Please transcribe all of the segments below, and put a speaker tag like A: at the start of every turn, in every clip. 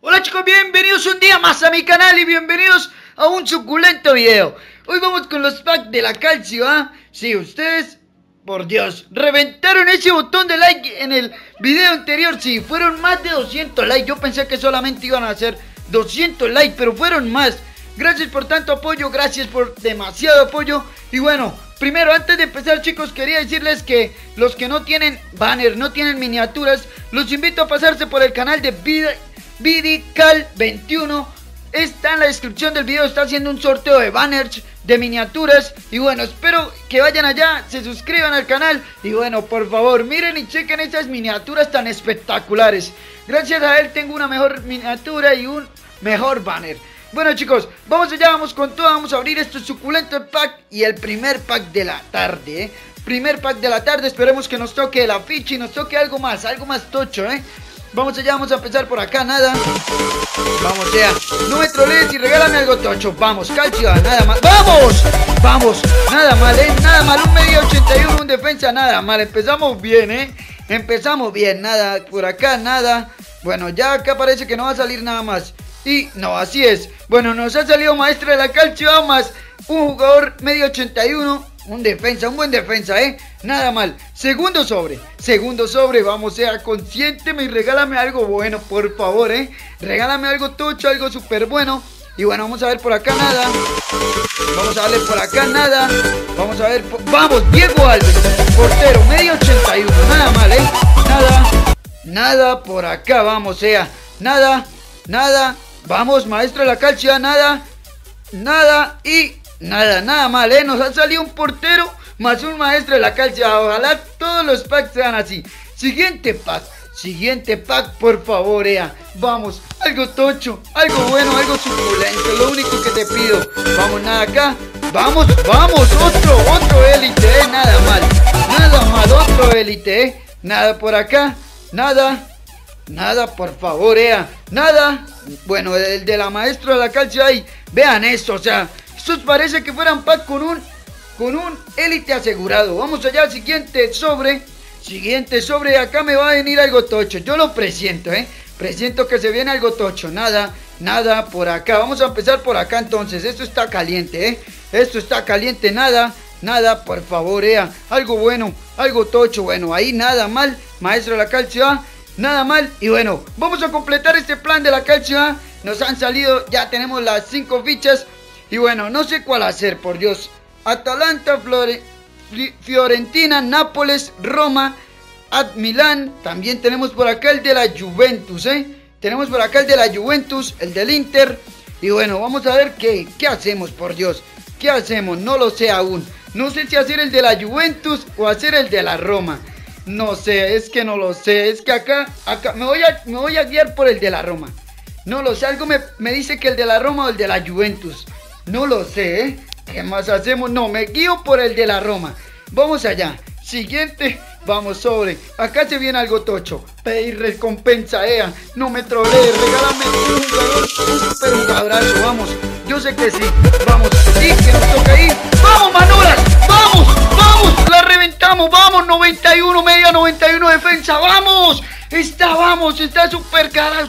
A: Hola chicos, bienvenidos un día más a mi canal y bienvenidos a un suculento video. Hoy vamos con los packs de la calcio, ¿ah? Sí, ustedes, por Dios, reventaron ese botón de like en el video anterior. Sí, fueron más de 200 likes. Yo pensé que solamente iban a ser 200 likes, pero fueron más. Gracias por tanto apoyo, gracias por demasiado apoyo. Y bueno, primero, antes de empezar chicos, quería decirles que los que no tienen banner, no tienen miniaturas, los invito a pasarse por el canal de Vidical21. Está en la descripción del video, está haciendo un sorteo de banners, de miniaturas. Y bueno, espero que vayan allá, se suscriban al canal. Y bueno, por favor, miren y chequen esas miniaturas tan espectaculares. Gracias a él tengo una mejor miniatura y un mejor banner. Bueno chicos, vamos allá, vamos con todo, vamos a abrir este suculento pack y el primer pack de la tarde, ¿eh? Primer pack de la tarde, esperemos que nos toque la ficha y nos toque algo más, algo más tocho, ¿eh? Vamos allá, vamos a empezar por acá, nada. Vamos allá, no me trolees y regálame algo tocho, vamos, calcio, nada más, ¡vamos! Vamos, nada mal, ¿eh? Nada mal, un medio 81, un defensa, nada mal, empezamos bien, ¿eh? Empezamos bien, nada, por acá, nada. Bueno, ya acá parece que no va a salir nada más. Y no, así es. Bueno, nos ha salido maestro de la calcio más un jugador medio 81, un defensa, un buen defensa, ¿eh? Nada mal. Segundo sobre, segundo sobre, vamos, sea consciente y regálame algo bueno, por favor, ¿eh? Regálame algo tocho, algo súper bueno. Y bueno, vamos a ver por acá nada. Vamos a darle por acá nada. Vamos a ver. Vamos, Diego Alves. Portero, medio 81. Nada mal, ¿eh? Nada. Nada por acá, vamos, sea. Nada. Nada. Vamos, maestro de la calcia, nada, nada y nada, nada mal, ¿eh? Nos ha salido un portero más un maestro de la calcia. Ojalá todos los packs sean así. Siguiente pack, siguiente pack, por favor, Ea. Vamos, algo tocho, algo bueno, algo suculento. Lo único que te pido. Vamos, nada acá. Vamos, vamos, otro, otro élite, ¿eh? Nada mal, nada mal, otro élite, ¿eh? Nada por acá, nada. Nada, por favor, Ea. Nada. Bueno, el de la maestra de la calcia ahí. Vean esto, o sea, estos parece que fueran pack con un con un élite asegurado. Vamos allá, siguiente sobre. Siguiente sobre, acá me va a venir algo tocho. Yo lo presiento, ¿eh? Presiento que se viene algo tocho. Nada, nada por acá. Vamos a empezar por acá entonces. Esto está caliente, ¿eh? Esto está caliente, nada. Nada, por favor, Ea. Algo bueno, algo tocho. Bueno, ahí nada mal. Maestro de la calcia. Nada mal. Y bueno, vamos a completar este plan de la calcio. Nos han salido, ya tenemos las 5 fichas. Y bueno, no sé cuál hacer, por Dios. Atalanta, Flore, Fiorentina, Nápoles, Roma, Ad Milán. También tenemos por acá el de la Juventus, ¿eh? Tenemos por acá el de la Juventus, el del Inter. Y bueno, vamos a ver qué, qué hacemos, por Dios. ¿Qué hacemos? No lo sé aún. No sé si hacer el de la Juventus o hacer el de la Roma. No sé, es que no lo sé. Es que acá, acá me voy a, me voy a guiar por el de la Roma. No lo sé, algo me, me dice que el de la Roma o el de la Juventus. No lo sé, ¿eh? ¿Qué más hacemos? No, me guío por el de la Roma. Vamos allá. Siguiente, vamos sobre. Acá se viene algo tocho. Pedir recompensa, Ea. No me trolees, regálame un jugador, un super jugadorazo. Vamos, yo sé que sí. Vamos, vamos, está súper caro,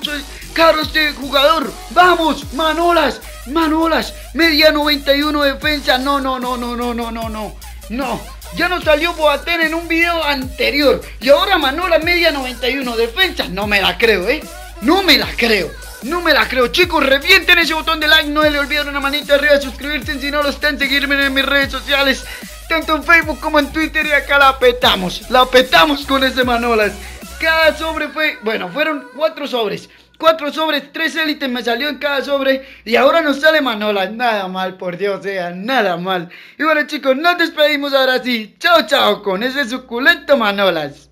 A: caro este jugador. ¡Vamos! ¡Manolas! Manolas, media 91 defensa. No, no, no, no, no, no, no, no. No, ya nos salió Boateng en un video anterior. Y ahora Manolas, media 91 defensa. No me la creo, ¿eh? No me la creo. No me la creo. Chicos, revienten ese botón de like. No le olviden una manita arriba, suscribirse si no lo están, seguirme en mis redes sociales. Tanto en Facebook como en Twitter. Y acá la petamos. La petamos con ese Manolas. Cada sobre fue, bueno, fueron cuatro sobres. Cuatro sobres, tres élites me salió en cada sobre y ahora nos sale Manolas. Nada mal, por Dios, sea, nada mal. Y bueno chicos, nos despedimos ahora sí. Chao, chao, con ese suculento Manolas.